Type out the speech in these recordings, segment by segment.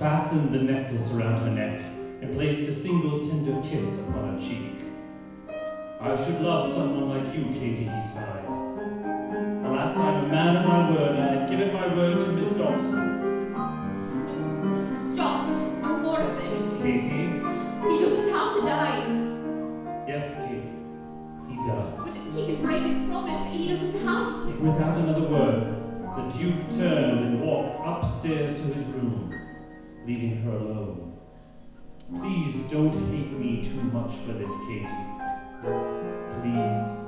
fastened the necklace around her neck and placed a single tender kiss upon her cheek. I should love someone like you, Katie, he sighed. Alas, I'm a man of my word, and I've given my word to Miss Dawson. Stop! No more of this. Katie? He doesn't have to die. Yes, Katie, he does. But he can break his promise. He doesn't have to. Without another word, the Duke turned and walked upstairs to his room, leaving her alone. Please don't hate me too much for this, Katie. Please.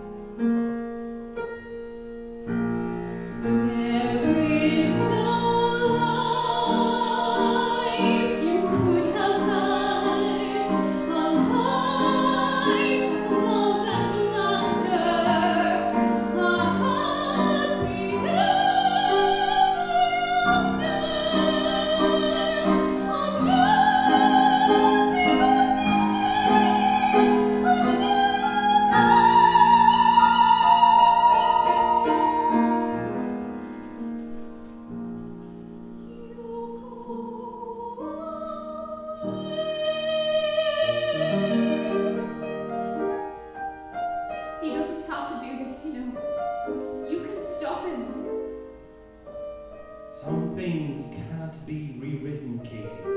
things can't be rewritten, Katie.